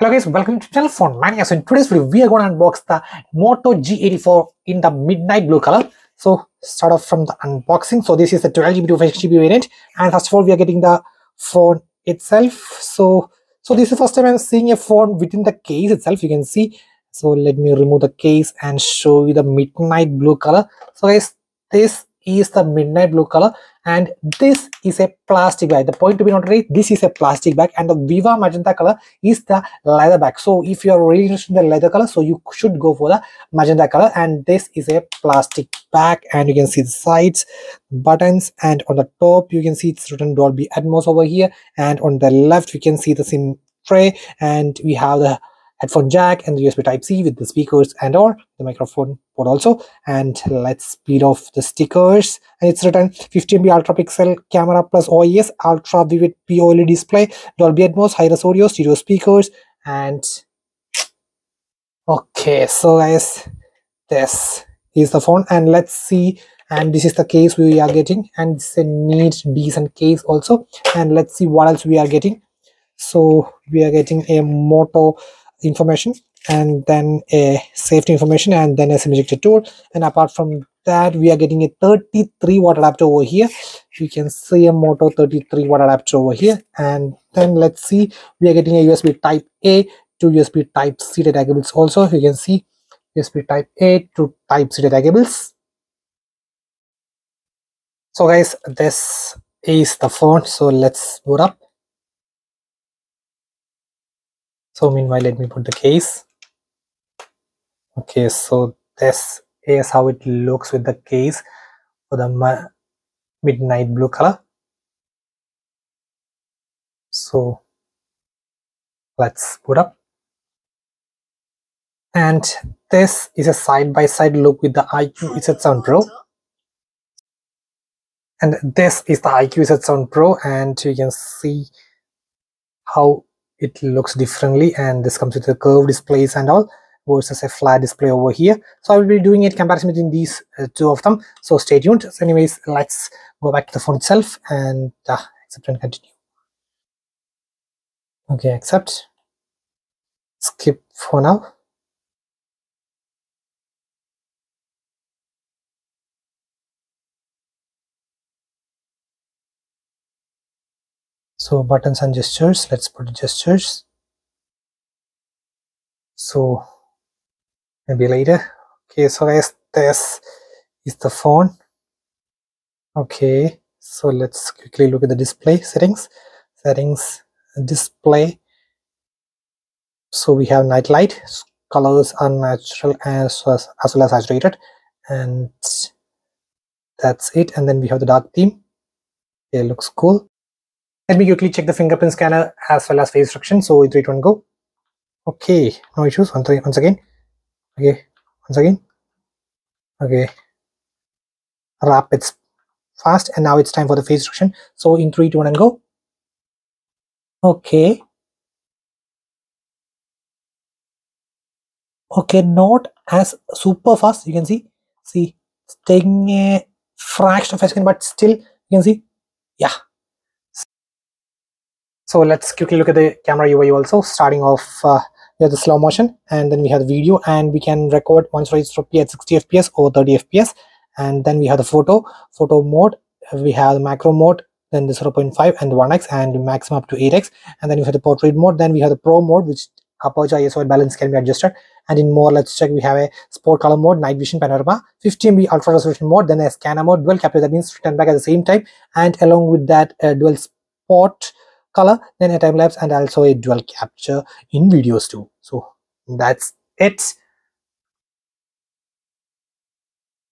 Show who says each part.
Speaker 1: Hello guys, welcome to channel Phone Mania. So in today's video, we are going to unbox the Moto G84 in the midnight blue color. So start off from the unboxing. So this is the 12GB to 5GB variant. And first of all, we are getting the phone itself. So so this is the first time I'm seeing a phone within the case itself. You can see. So let me remove the case and show you the midnight blue color. So guys, this is the midnight blue color and this is a plastic bag. The point to be noted is this is a plastic bag and the viva magenta color is the leather bag. So if you are really interested in the leather color so you should go for the magenta color and this is a plastic bag and you can see the sides buttons and on the top you can see it's written dolby atmos over here and on the left we can see the sim tray and we have the headphone jack and the USB type C with the speakers and or the microphone port also. And let's speed off the stickers. And it's written 50MB ultra pixel camera plus OIS ultra vivid POLED display Dolby Atmos high-res audio stereo speakers and okay so guys this is the phone. And let's see and this is the case we are getting. And it's a neat decent case also. And let's see what else we are getting. So we are getting a moto information and then a safety information and then a sim ejector tool. And apart from that we are getting a 33 watt adapter over here. You can see a moto 33 watt adapter over here. And then let's see we are getting a usb type a to usb type c data cables also. You can see usb type a to type c data cables. So guys this is the phone. So let's boot up so meanwhile let me put the case. Okay so this is how it looks with the case for the midnight blue color. So let's put up. And this is a side-by-side -side look with the iQOO Z7 Pro. And this is the iQOO Z7 Pro and you can see how it looks differently and this comes with the curved displays and all versus a flat display over here. So i will be doing a comparison between these uh, two of them. So stay tuned. So anyways let's go back to the phone itself and uh, accept and continue. Okay accept. Skip for now so buttons and gestures let's put gestures. So maybe later. Okay so guys this is the phone. Okay so let's quickly look at the display settings. Settings display. So we have night light colors are natural as, as, as well as saturated. And that's it. And then we have the dark theme. It looks cool let me quickly check the fingerprint scanner as well as face recognition. So three, two, one, go. Okay, no issues. Once once again. Okay, once again. Okay. Rapid fast, and now it's time for the face recognition. So in three, two, one, and go. Okay. Okay, not as super fast. You can see. See, it's taking a fraction of a second, but still, you can see. Yeah, so let's quickly look at the camera UI also starting off uh, we have the slow motion and then we have the video and we can record once p at 60 fps or 30 fps and then we have the photo photo mode we have the macro mode then the 0.5 and 1x and maximum up to 8x and then we have the portrait mode then we have the pro mode which aperture ISO balance can be adjusted and in more let's check we have a sport color mode night vision panorama 50 MB ultra resolution mode then a scanner mode dual capture that means turn back at the same time and along with that uh, dual sport color then a time lapse and also a dual capture in videos too. So that's it